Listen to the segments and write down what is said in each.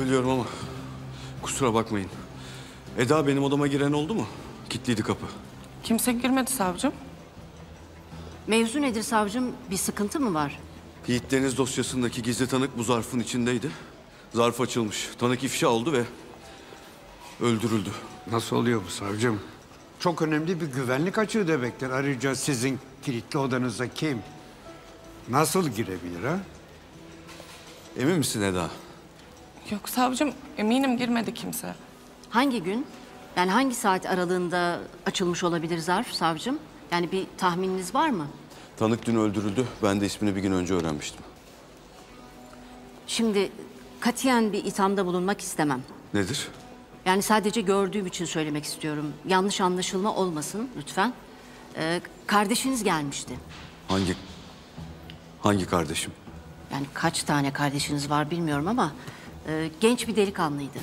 Biliyorum ama kusura bakmayın. Eda benim odama giren oldu mu? Kitliydi kapı. Kimse girmedi savcım. Mevzu nedir savcım? Bir sıkıntı mı var? Yiğit Deniz dosyasındaki gizli tanık bu zarfın içindeydi. Zarf açılmış. Tanık ifşa oldu ve öldürüldü. Nasıl oluyor bu savcım? Çok önemli bir güvenlik açığı demektir. Ayrıca sizin kilitli odanıza kim? Nasıl girebilir ha? Emin misin Eda? Yok savcım eminim girmedi kimse. Hangi gün? Yani hangi saat aralığında açılmış olabilir zarf savcım? Yani bir tahmininiz var mı? Tanık dün öldürüldü. Ben de ismini bir gün önce öğrenmiştim. Şimdi katiyen bir ithamda bulunmak istemem. Nedir? Yani sadece gördüğüm için söylemek istiyorum. Yanlış anlaşılma olmasın lütfen. Ee, kardeşiniz gelmişti. Hangi hangi kardeşim? Yani kaç tane kardeşiniz var bilmiyorum ama e, genç bir delikanlıydı.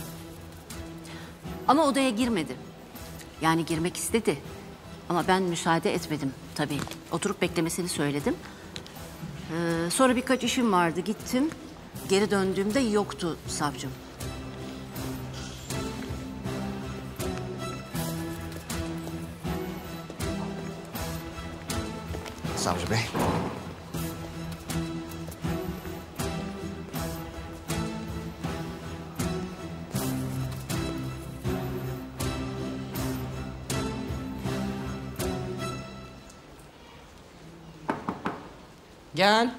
Ama odaya girmedi. Yani girmek istedi. Ama ben müsaade etmedim tabii. Oturup beklemesini söyledim. Ee, sonra birkaç işim vardı gittim. Geri döndüğümde yoktu savcım. Savcı Bey. Gel.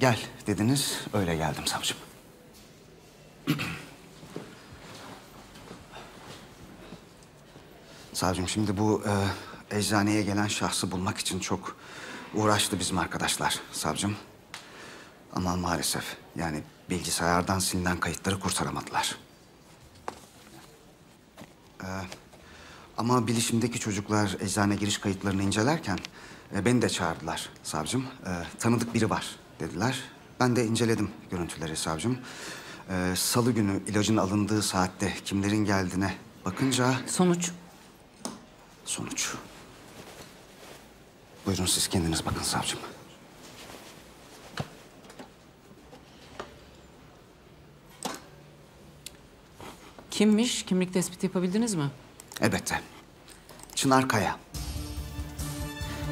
Gel dediniz, öyle geldim savcım. savcım şimdi bu e, eczaneye gelen şahsı bulmak için çok uğraştı bizim arkadaşlar savcım. Ama maalesef yani bilgisayardan silinen kayıtları kurtaramadılar. Ee, ama bilişimdeki çocuklar eczane giriş kayıtlarını incelerken e, beni de çağırdılar savcım. E, tanıdık biri var dediler. Ben de inceledim görüntüleri savcım. E, Salı günü ilacın alındığı saatte kimlerin geldiğine bakınca Sonuç? sonuç. Buyurun siz kendiniz bakın savcım. Kimmiş? Kimlik tespiti yapabildiniz mi? Elbette. Çınar Kaya.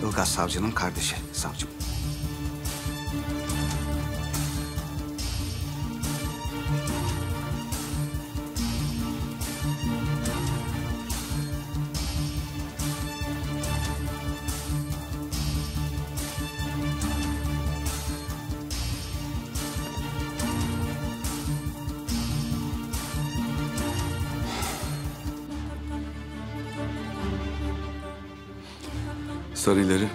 Ilgaz Savcı'nın kardeşi savcım. İleri.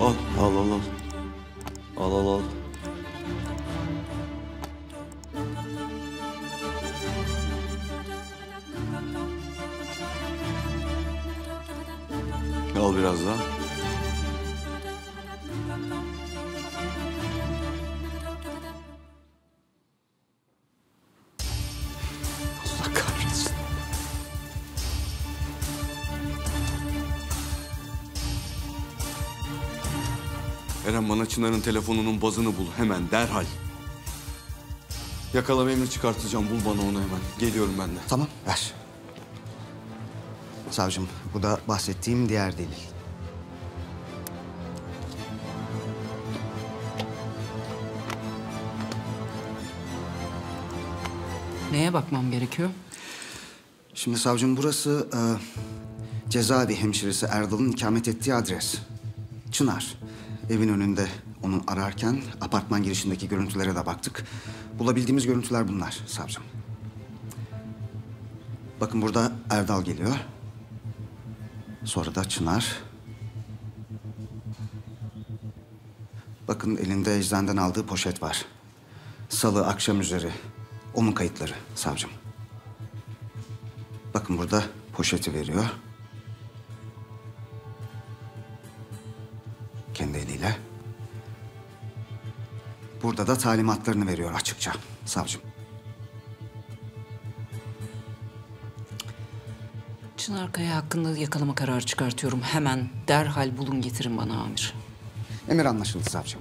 Al, al, al, al. Al, al, al. Al biraz daha. Allah kahretsin. Eren bana Çınar'ın telefonunun bazını bul hemen derhal. Yakalama emri çıkartacağım bul bana onu hemen. Geliyorum ben de. Tamam ver. Savcım bu da bahsettiğim diğer delil. Neye bakmam gerekiyor? Şimdi savcım burası e, cezaevi hemşiresi Erdal'ın ikamet ettiği adres. Çınar. Evin önünde onu ararken apartman girişindeki görüntülere de baktık. Bulabildiğimiz görüntüler bunlar savcım. Bakın burada Erdal geliyor. Sonra da Çınar. Bakın elinde eczaneden aldığı poşet var. Salı akşam üzeri. Onun kayıtları savcım. Bakın burada poşeti veriyor. Burada da talimatlarını veriyor açıkça savcım. Çınar Kaya hakkında yakalama kararı çıkartıyorum. Hemen derhal bulun getirin bana amir. Emir anlaşıldı savcım.